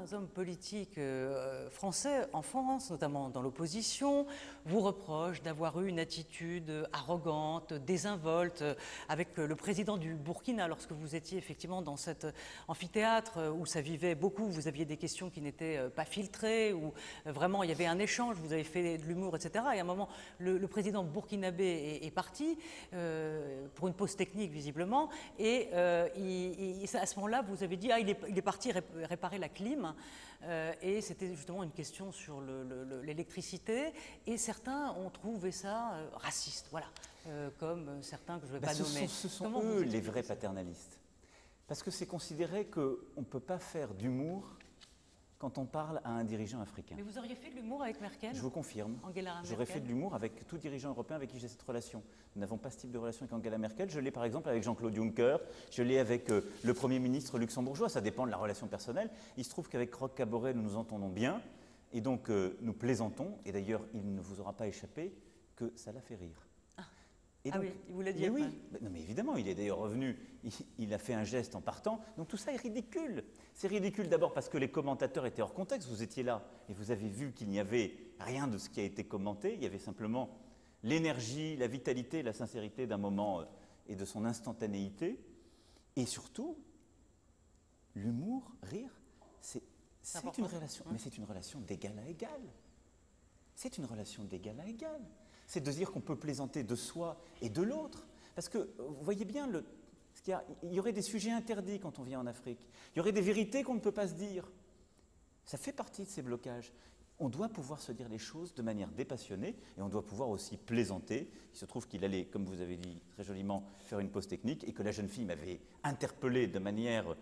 certains hommes politiques euh, français en France, notamment dans l'opposition, vous reprochent d'avoir eu une attitude arrogante, désinvolte avec le président du Burkina lorsque vous étiez effectivement dans cet amphithéâtre où ça vivait beaucoup, vous aviez des questions qui n'étaient pas filtrées, où vraiment il y avait un échange, vous avez fait de l'humour, etc. Et à un moment, le, président burkinabé est, parti euh, pour une pause technique visiblement, et euh, à ce moment-là, vous avez dit, ah, il est, il est parti réparer la clim, euh, et c'était justement une question sur l'électricité, et certains ont trouvé ça euh, raciste, voilà, euh, comme certains que je ne vais bah, pas nommer. ce sont eux les vrais paternalistes, parce que c'est considéré qu'on ne peut pas faire d'humour quand on parle à un dirigeant africain. Mais vous auriez fait de l'humour avec Merkel Je vous confirme. J'aurais fait de l'humour avec tout dirigeant européen avec qui j'ai cette relation. Nous n'avons pas ce type de relation avec Angela Merkel. Je l'ai par exemple avec Jean-Claude Juncker, je l'ai avec euh, le Premier ministre luxembourgeois. Ça dépend de la relation personnelle. Il se trouve qu'avec Roch Caboret, nous nous entendons bien. Et donc, euh, nous plaisantons. Et d'ailleurs, il ne vous aura pas échappé que ça l'a fait rire. Ah oui, il vous l'a dit. oui, non, mais évidemment, il est d'ailleurs revenu, il, a fait un geste en partant. Donc tout ça est ridicule. C'est ridicule d'abord parce que les commentateurs étaient hors contexte. Vous étiez là et vous avez vu qu'il n'y avait rien de ce qui a été commenté. Il y avait simplement l'énergie, la vitalité, la sincérité d'un moment euh, et de son instantanéité. Et surtout, l'humour, rire, c'est une relation, mais c'est une relation d'égal à égal. C'est une relation d'égal à égal c'est de dire qu'on peut plaisanter de soi et de l'autre. Parce que vous voyez bien, le, il, y aurait des sujets interdits quand on vient en Afrique. Il y aurait des vérités qu'on ne peut pas se dire. Ça fait partie de ces blocages. On doit pouvoir se dire les choses de manière dépassionnée et on doit pouvoir aussi plaisanter. Il se trouve qu'il allait, comme vous avez dit très joliment, faire une pause technique et que la jeune fille m'avait interpellé de manière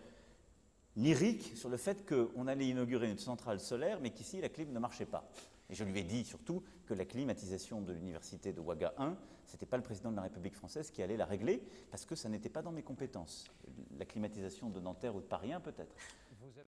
lyrique sur le fait qu'on allait inaugurer une centrale solaire mais qu'ici la clim ne marchait pas. Et je lui ai dit surtout que la climatisation de l'université de Ouaga 1, ce n'était pas le président de la République française qui allait la régler, parce que ça n'était pas dans mes compétences. La climatisation de Nanterre ou de Paris 1 peut-être.